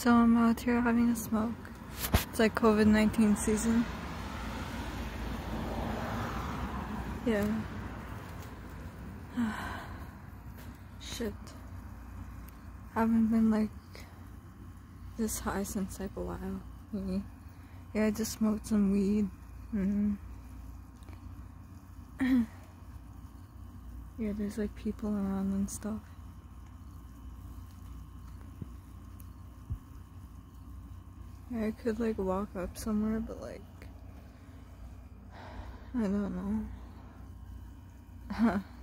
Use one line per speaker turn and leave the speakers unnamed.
So I'm out here having a smoke. It's like COVID-19 season. Yeah. Shit. Haven't been like this high since like a while. Yeah, I just smoked some weed. Mm. yeah, there's like people around and stuff. I could like walk up somewhere, but like, I don't know.